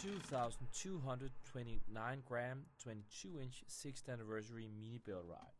2229 gram 22 inch 6th anniversary mini build ride.